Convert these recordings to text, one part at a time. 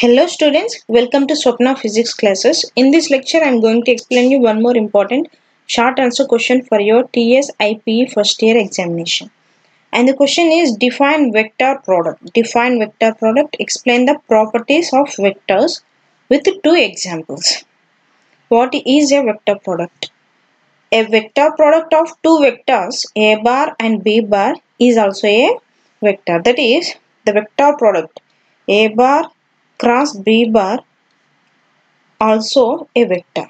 Hello students, welcome to Swapna Physics classes. In this lecture, I am going to explain you one more important short answer question for your TS IPE first year examination. And the question is define vector product. Define vector product, explain the properties of vectors with two examples. What is a vector product? A vector product of two vectors A bar and B bar is also a vector. That is the vector product A bar cross B bar also a vector.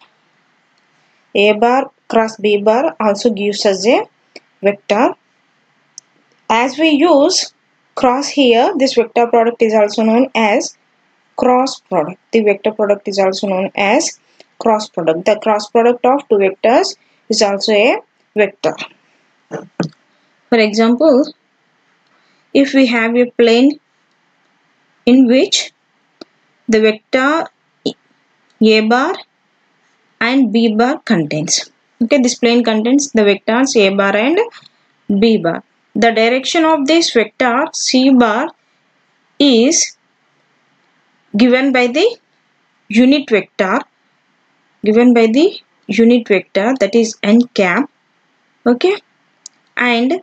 A bar cross B bar also gives us a vector. As we use cross here, this vector product is also known as cross product. The vector product is also known as cross product. The cross product of two vectors is also a vector. For example, if we have a plane in which the vector a bar and b bar contains. Okay, this plane contains the vectors a bar and b bar. The direction of this vector c bar is given by the unit vector given by the unit vector that is n cap okay and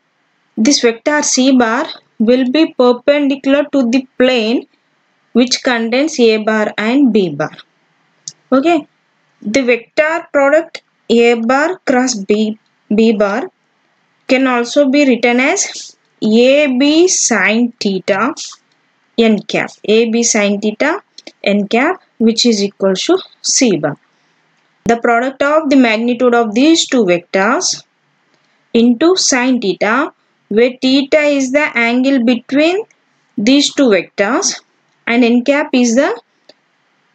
this vector c bar will be perpendicular to the plane which contains a bar and b bar. Okay? The vector product a bar cross b b bar can also be written as ab sine theta n cap. Ab sine theta n cap which is equal to c bar. The product of the magnitude of these two vectors into sine theta where theta is the angle between these two vectors and n cap is the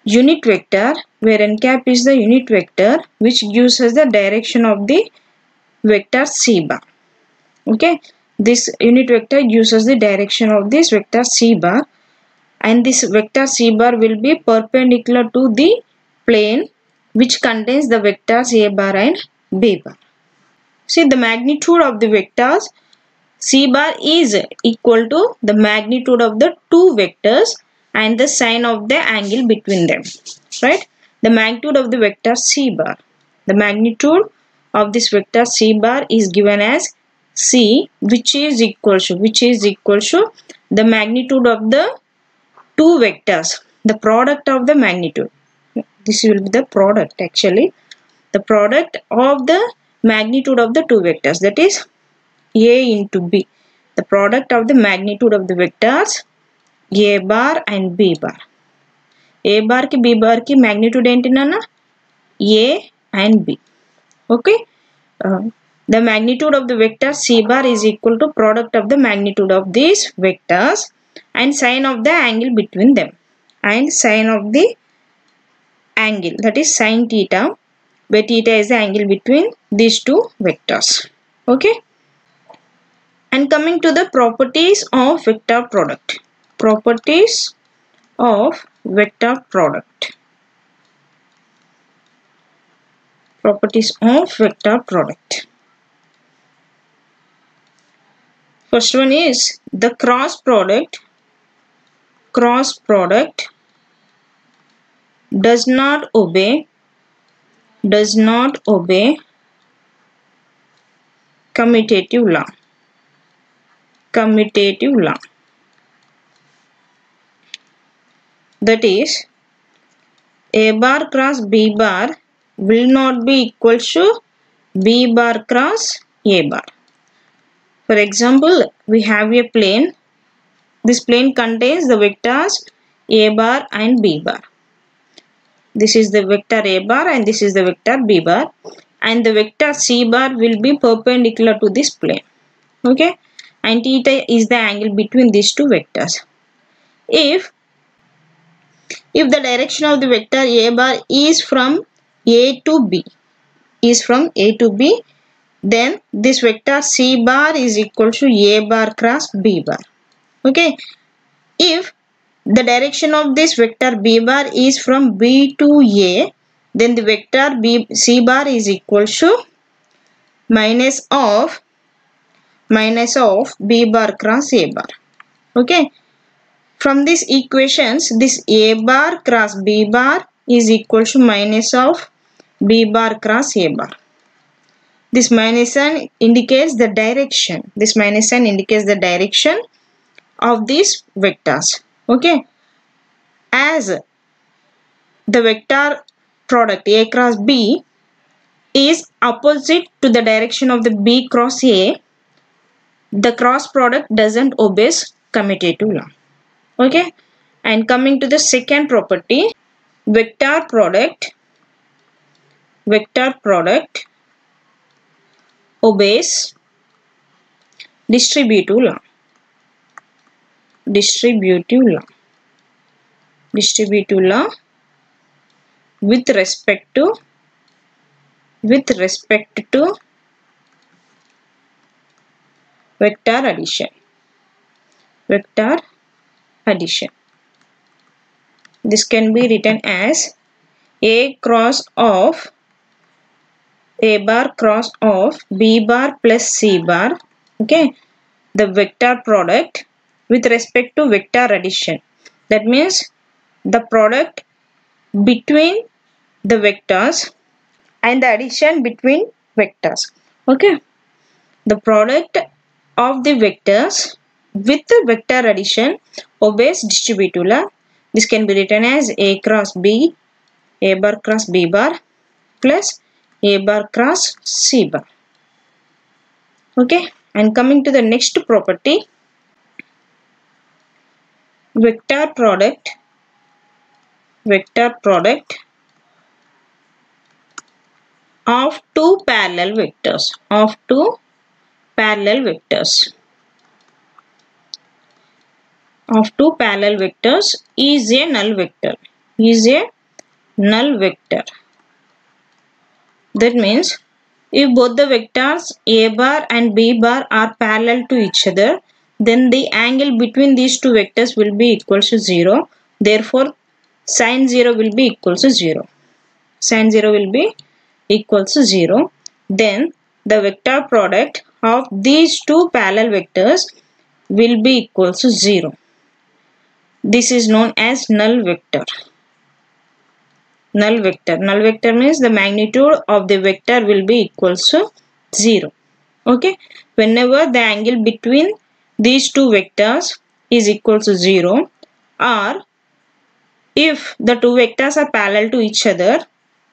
unit vector where n cap is the unit vector which gives us the direction of the vector c bar. Okay? This unit vector gives us the direction of this vector c bar. And this vector c bar will be perpendicular to the plane which contains the vectors a bar and b bar. See the magnitude of the vectors c bar is equal to the magnitude of the two vectors and the sine of the angle between them right? The magnitude of the vector c bar. The magnitude of this vector c bar is given as c which is equal to which is equal to the magnitude of the two vectors the product of the magnitude. This will be the product actually. The product of the magnitude of the two vectors that is a into b. The product of the magnitude of the vectors a bar and b bar. A bar ki b bar ki magnitude enti nana a and b. Okay? Uh, the magnitude of the vector c bar is equal to product of the magnitude of these vectors and sine of the angle between them. And sine of the angle that is sine theta where theta is the angle between these two vectors. Okay? And coming to the properties of vector product properties of vector product. Properties of vector product. First one is the cross product. Cross product does not obey does not obey commutative law. Commutative law that is a bar cross b bar will not be equal to b bar cross a bar. For example we have a plane. This plane contains the vectors a bar and b bar. This is the vector a bar and this is the vector b bar. And the vector c bar will be perpendicular to this plane. Okay? And theta is the angle between these two vectors. If if the direction of the vector a bar is from a to b is from a to b then this vector c bar is equal to a bar cross b bar. Okay? If the direction of this vector b bar is from b to a then the vector b c bar is equal to minus of minus of b bar cross a bar. Okay from these equations this a bar cross b bar is equal to minus of b bar cross a bar. This minus sign indicates the direction. This minus sign indicates the direction of these vectors. Okay? As the vector product a cross b is opposite to the direction of the b cross a the cross product doesn't obey commutative law okay. And coming to the second property vector product vector product obeys distributive law distributive law distributive law with respect to with respect to vector addition vector addition. This can be written as a cross of a bar cross of b bar plus c bar okay? The vector product with respect to vector addition. That means the product between the vectors and the addition between vectors okay? The product of the vectors with the vector addition obeys distributive law. this can be written as a cross b a bar cross b bar plus a bar cross c bar. Okay? And coming to the next property vector product vector product of two parallel vectors of two parallel vectors of two parallel vectors is a null vector is a null vector. That means if both the vectors a bar and b bar are parallel to each other then the angle between these two vectors will be equal to 0 therefore sine 0 will be equal to 0 sine 0 will be equal to 0 then the vector product of these two parallel vectors will be equal to 0 this is known as null vector. Null vector. Null vector means the magnitude of the vector will be equal to 0 okay? Whenever the angle between these two vectors is equal to 0 or if the two vectors are parallel to each other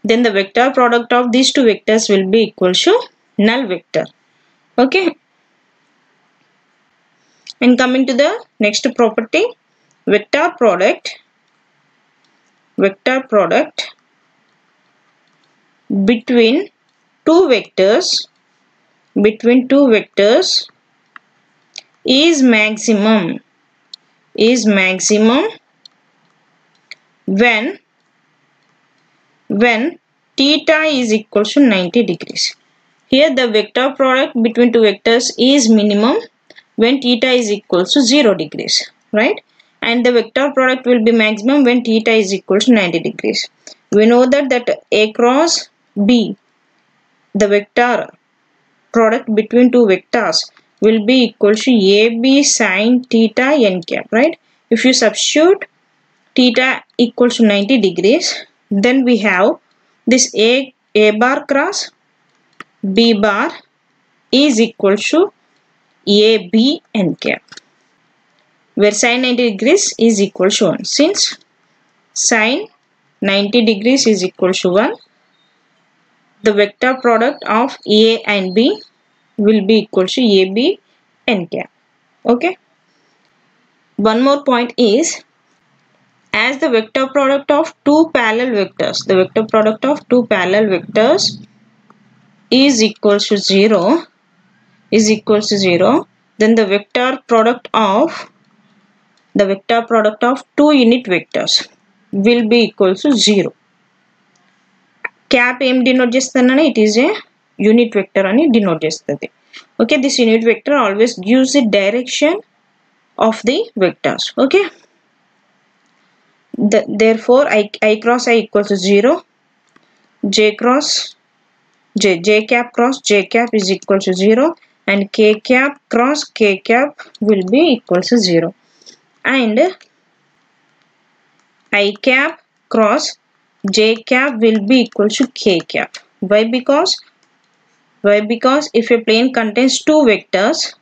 then the vector product of these two vectors will be equal to null vector. Okay? And coming to the next property vector product vector product between two vectors between two vectors is maximum is maximum when when theta is equal to 90 degrees. Here the vector product between two vectors is minimum when theta is equal to 0 degrees right and the vector product will be maximum when theta is equal to 90 degrees we know that that a cross b the vector product between two vectors will be equal to AB sine theta n cap, right? If you substitute theta equal to 90 degrees, then we have this A, A bar cross B bar is equal to AB n cap, where sine 90 degrees is equal to 1. Since sine 90 degrees is equal to 1, the vector product of A and B will be equal to AB n cap. Okay. One more point is as the vector product of two parallel vectors, the vector product of two parallel vectors is equal to 0 is equal to 0 then the vector product of the vector product of two unit vectors will be equal to 0 cap ఏం denote చేస్తుందని it is a unit vector అని denote చేస్తుంది okay this unit vector always gives the direction of the vectors okay there four I I cross I equal to zero J cross j j cap cross j cap is equal to 0 and k cap cross k cap will be equal to 0 and i cap cross j cap will be equal to k cap. Why? Because why? Because if a plane contains two vectors,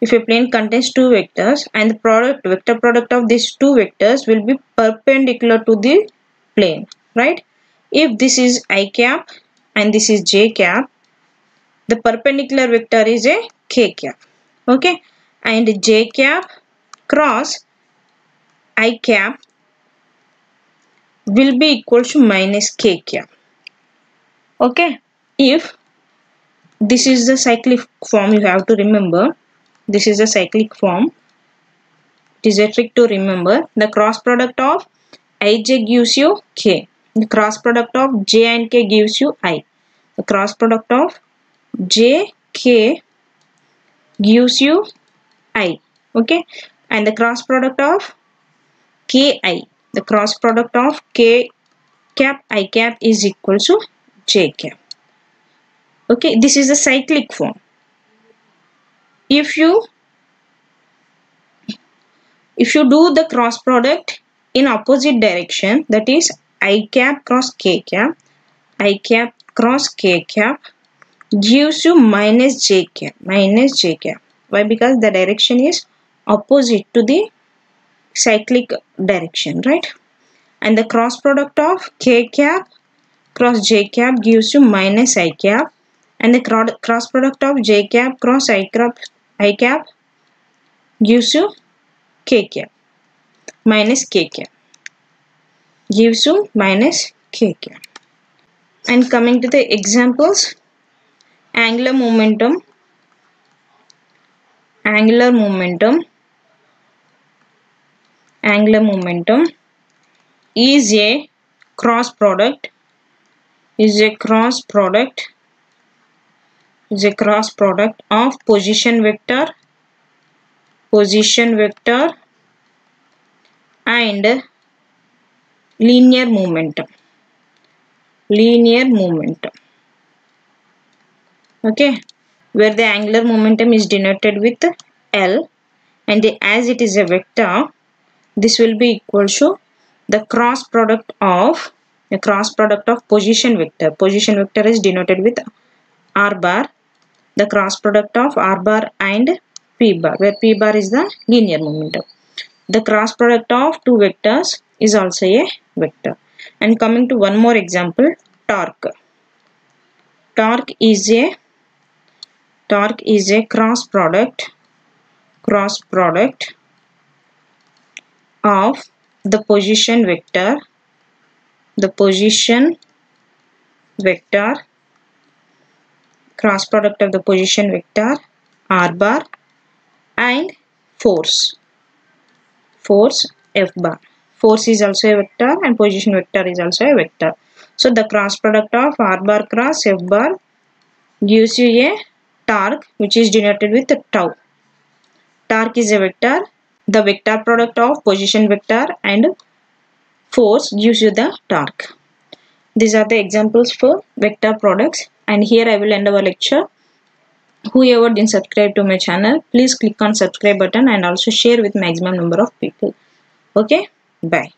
if a plane contains two vectors and the product vector product of these two vectors will be perpendicular to the plane, right? If this is i cap and this is j cap, the perpendicular vector is a k cap, okay? And j cap cross i cap will be equal to minus k cap. Okay? If this is the cyclic form you have to remember this is the cyclic form. It is a trick to remember. The cross product of ij gives you k. The cross product of j and k gives you i. The cross product of j k gives you i. Okay and the cross product of ki the cross product of k cap i cap is equal to j cap. Okay this is the cyclic form. If you if you do the cross product in opposite direction that is i cap cross k cap i cap cross k cap gives you minus j cap minus j cap. Why? Because the direction is opposite to the cyclic direction right? And the cross product of k cap cross j cap gives you minus i cap. And the cross product of j cap cross i cap i cap gives you k cap minus k cap. Gives you minus k cap. And coming to the examples angular momentum angular momentum angular momentum is a cross product is a cross product is a cross product of position vector position vector and linear momentum linear momentum. Okay where the angular momentum is denoted with L and as it is a vector this will be equal to the cross product of the cross product of position vector. Position vector is denoted with r bar. The cross product of r bar and p bar where p bar is the linear momentum. The cross product of two vectors is also a vector. And coming to one more example torque. Torque is a torque is a cross product cross product of the position vector the position vector cross product of the position vector r bar and force. Force f bar. Force is also a vector and position vector is also a vector. So the cross product of r bar cross f bar gives you a torque which is denoted with tau. Torque is a vector the vector product of position vector and force gives you the torque. These are the examples for vector products and here I will end our lecture. Whoever didn't subscribe to my channel, please click on subscribe button and also share with maximum number of people. Okay, bye.